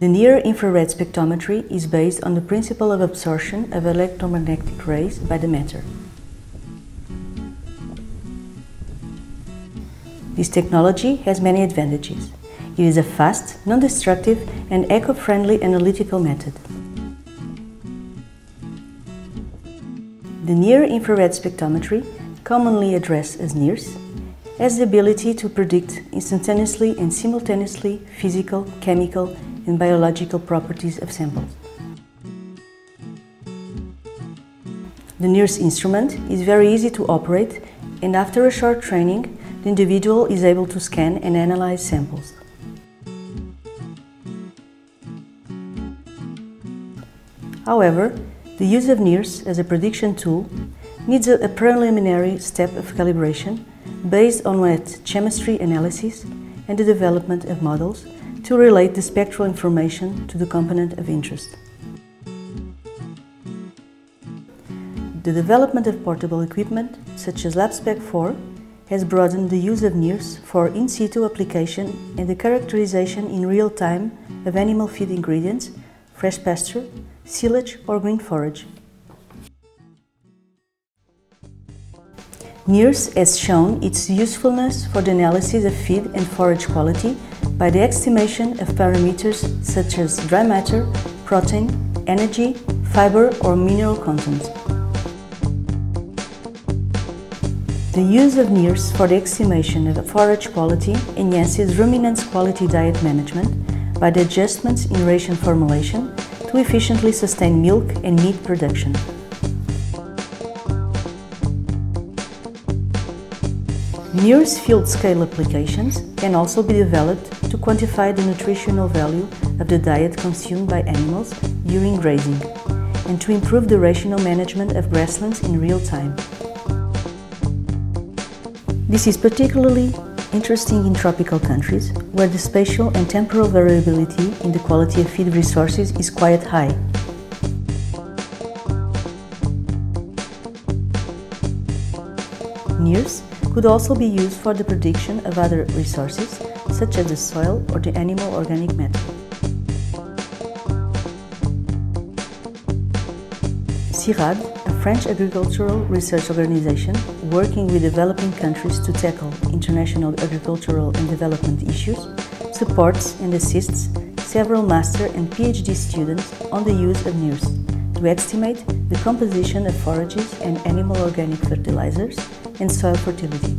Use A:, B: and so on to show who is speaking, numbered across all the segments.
A: The near-infrared spectrometry is based on the principle of absorption of electromagnetic rays by the matter. This technology has many advantages. It is a fast, non-destructive and eco-friendly analytical method. The near-infrared spectrometry, commonly addressed as NIRS, has the ability to predict instantaneously and simultaneously physical, chemical and biological properties of samples. The NIRS instrument is very easy to operate and after a short training, the individual is able to scan and analyze samples. However, the use of NIRS as a prediction tool needs a, preliminary step of calibration based on wet chemistry analysis and the development of models to relate the spectral information to the component of interest. The development of portable equipment, such as LabSpec 4, has broadened the use of NIRS for in situ application and the characterization in real time of animal feed ingredients, fresh pasture, silage or green forage. NIRS has shown its usefulness for the analysis of feed and forage quality by the estimation of parameters such as dry matter, protein, energy, fiber or mineral content. The use of NIRS for the estimation of forage quality enhances ruminants quality diet management by the adjustments in ration formulation to efficiently sustain milk and meat production. NIRS field scale applications can also be developed to quantify the nutritional value of the diet consumed by animals during grazing and to improve the rational management of grasslands in real time. This is particularly interesting in tropical countries, where the spatial and temporal variability in the quality of feed resources is quite high. NIRS could also be used for the prediction of other resources, such as the soil or the animal organic matter. CIRAD a French agricultural research organization working with developing countries to tackle international agricultural and development issues, supports and assists several master and PhD students on the use of NIRS to estimate the composition of forages and animal organic fertilizers and soil fertility.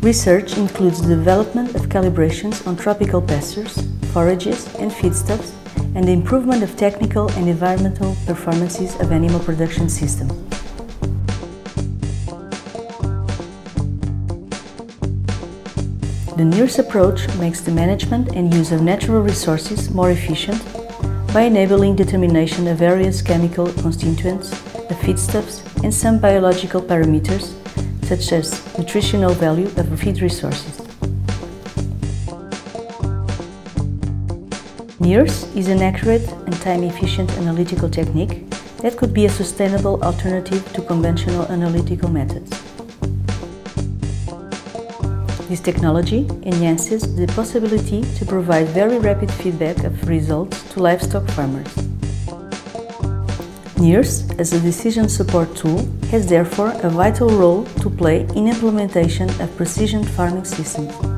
A: Research includes the development of calibrations on tropical pastures, forages and feedstuffs and the improvement of technical and environmental performances of animal production systems. The NIRS approach makes the management and use of natural resources more efficient by enabling determination of various chemical constituents, of feedstuffs and some biological parameters such as nutritional value of feed resources. NIRS is an accurate and time-efficient analytical technique that could be a sustainable alternative to conventional analytical methods. This technology enhances the possibility to provide very rapid feedback of results to livestock farmers. NIRS, as a decision support tool, has therefore a vital role to play in implementation of precision farming systems.